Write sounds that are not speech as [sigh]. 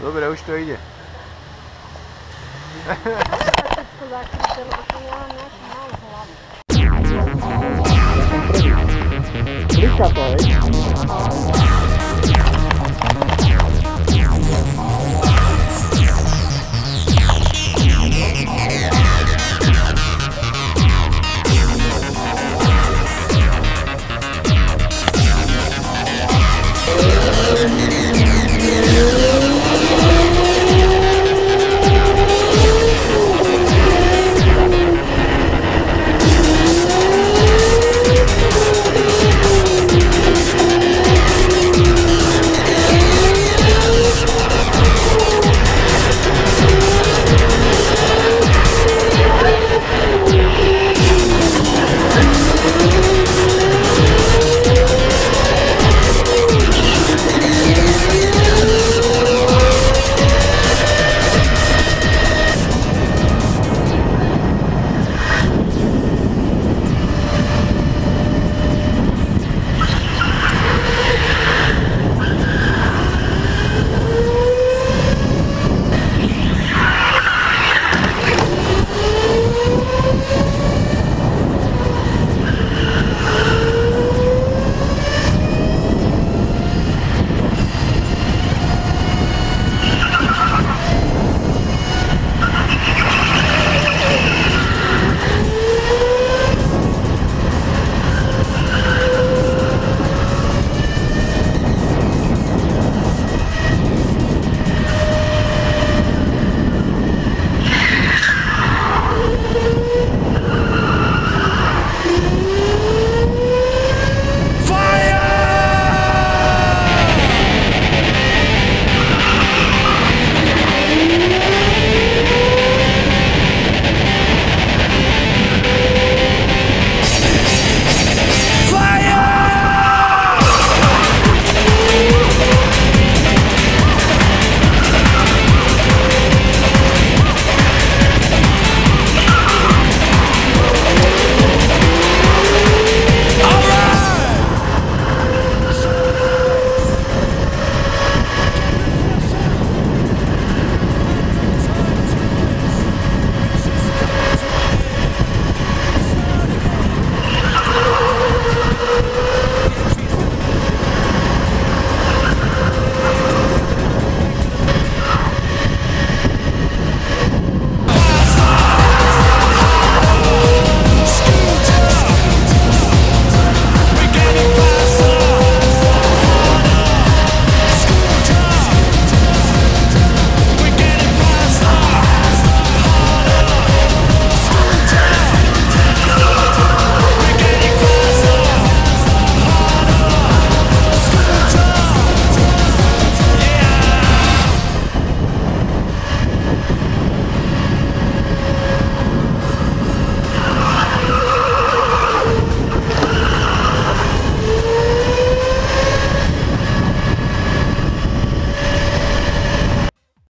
Dobré, už to jde. [laughs] [laughs] Všechno to